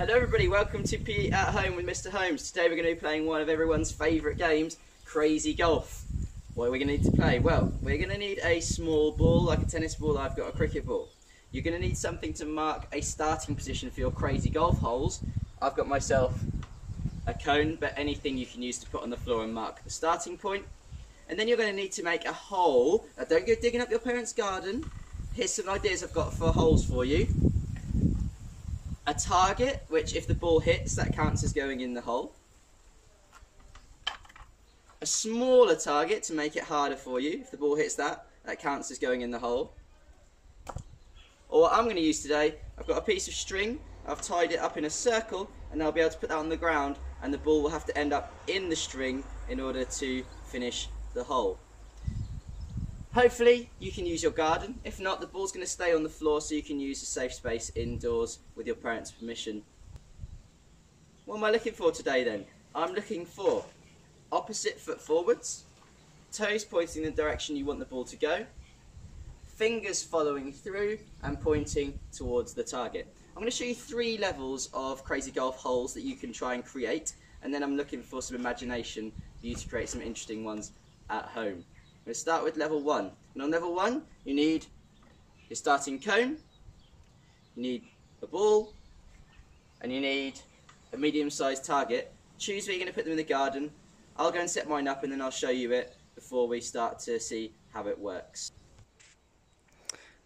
Hello everybody, welcome to PE at Home with Mr. Holmes. Today we're going to be playing one of everyone's favourite games, Crazy Golf. What are we going to need to play? Well, we're going to need a small ball, like a tennis ball, I've got a cricket ball. You're going to need something to mark a starting position for your Crazy Golf holes. I've got myself a cone, but anything you can use to put on the floor and mark the starting point. And then you're going to need to make a hole. Now don't go digging up your parents' garden. Here's some ideas I've got for holes for you a target, which if the ball hits, that counts as going in the hole. A smaller target to make it harder for you. If the ball hits that, that counts as going in the hole. Or what I'm going to use today, I've got a piece of string, I've tied it up in a circle, and I'll be able to put that on the ground, and the ball will have to end up in the string in order to finish the hole. Hopefully you can use your garden. If not, the ball's going to stay on the floor so you can use a safe space indoors with your parents' permission. What am I looking for today then? I'm looking for opposite foot forwards, toes pointing the direction you want the ball to go, fingers following through and pointing towards the target. I'm going to show you three levels of crazy golf holes that you can try and create and then I'm looking for some imagination for you to create some interesting ones at home. To start with level 1. And on level 1, you need your starting cone, you need a ball, and you need a medium-sized target. Choose where you're going to put them in the garden. I'll go and set mine up and then I'll show you it before we start to see how it works.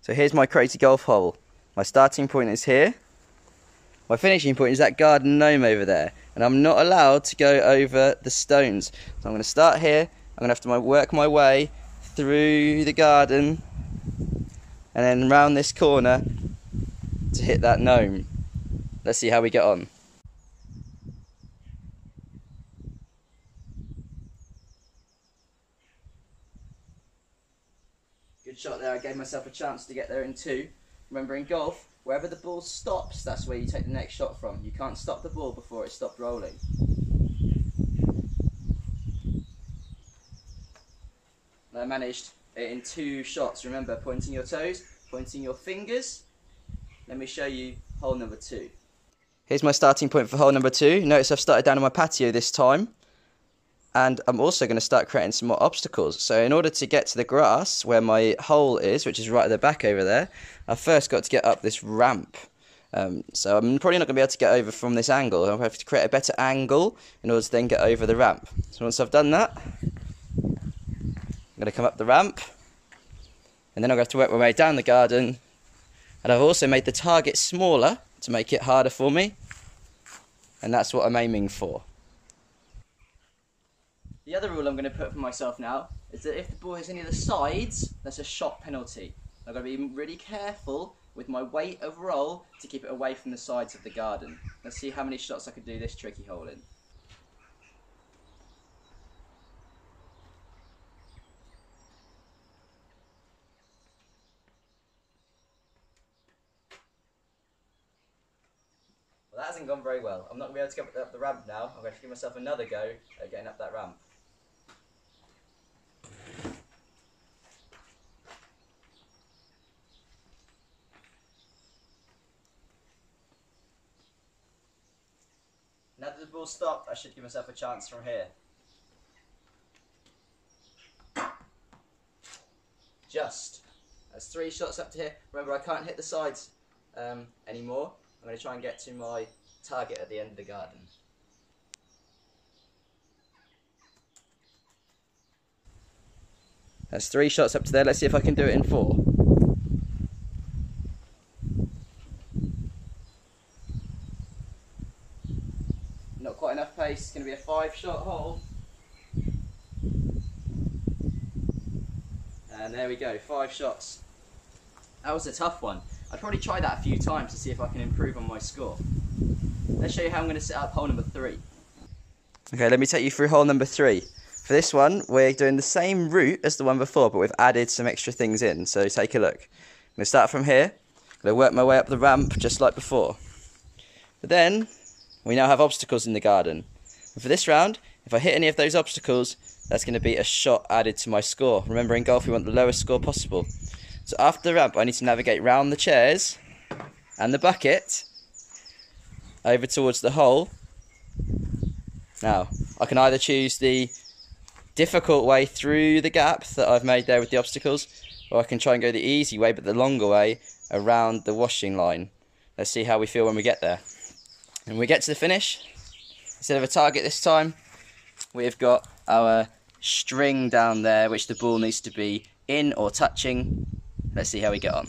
So here's my crazy golf hole. My starting point is here. My finishing point is that garden gnome over there. And I'm not allowed to go over the stones. So I'm going to start here I'm going to have to work my way through the garden and then round this corner to hit that gnome. Let's see how we get on. Good shot there, I gave myself a chance to get there in two. Remember in golf, wherever the ball stops, that's where you take the next shot from. You can't stop the ball before it stopped rolling. And I managed it in two shots. Remember, pointing your toes, pointing your fingers. Let me show you hole number two. Here's my starting point for hole number two. Notice I've started down on my patio this time. And I'm also going to start creating some more obstacles. So in order to get to the grass where my hole is, which is right at the back over there, I've first got to get up this ramp. Um, so I'm probably not going to be able to get over from this angle. I'll have to create a better angle in order to then get over the ramp. So once I've done that, I'm going to come up the ramp and then I'm going to have to work my way down the garden and I've also made the target smaller to make it harder for me and that's what I'm aiming for. The other rule I'm going to put for myself now is that if the ball hits any of the sides, that's a shot penalty. I've got to be really careful with my weight of roll to keep it away from the sides of the garden. Let's see how many shots I can do this tricky hole in. That hasn't gone very well. I'm not going to be able to get up the ramp now. I'm going to give myself another go at getting up that ramp. Now that the ball stopped, I should give myself a chance from here. Just. That's three shots up to here. Remember, I can't hit the sides um, anymore. I'm going to try and get to my target at the end of the garden. That's three shots up to there. Let's see if I can do it in four. Not quite enough pace. It's going to be a five shot hole. And there we go, five shots. That was a tough one. I'd probably tried that a few times to see if I can improve on my score. Let's show you how I'm going to set up hole number three. Okay, let me take you through hole number three. For this one, we're doing the same route as the one before, but we've added some extra things in. So take a look. I'm going to start from here. I'm going to work my way up the ramp just like before. But then, we now have obstacles in the garden. And for this round, if I hit any of those obstacles, that's going to be a shot added to my score. Remember, in golf, we want the lowest score possible. So after the ramp, I need to navigate round the chairs and the bucket over towards the hole. Now, I can either choose the difficult way through the gap that I've made there with the obstacles, or I can try and go the easy way, but the longer way around the washing line. Let's see how we feel when we get there. And we get to the finish, instead of a target this time, we've got our string down there, which the ball needs to be in or touching. Let's see how we get on.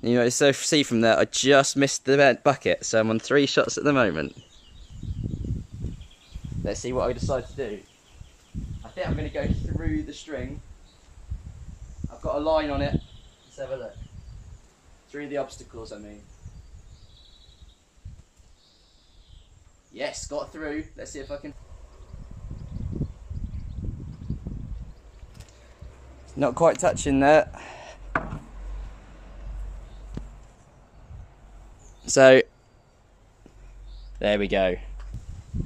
You know, so see from there, I just missed the bucket, so I'm on three shots at the moment. Let's see what I decide to do. I think I'm going to go through the string. I've got a line on it. Let's have a look. Through the obstacles, I mean. Yes, got through. Let's see if I can. Not quite touching there. So, there we go.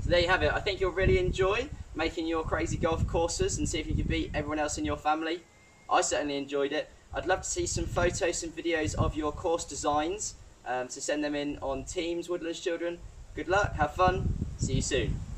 So there you have it. I think you'll really enjoy making your crazy golf courses and see if you can beat everyone else in your family. I certainly enjoyed it. I'd love to see some photos and videos of your course designs um, to send them in on Teams Woodlands Children. Good luck, have fun, see you soon.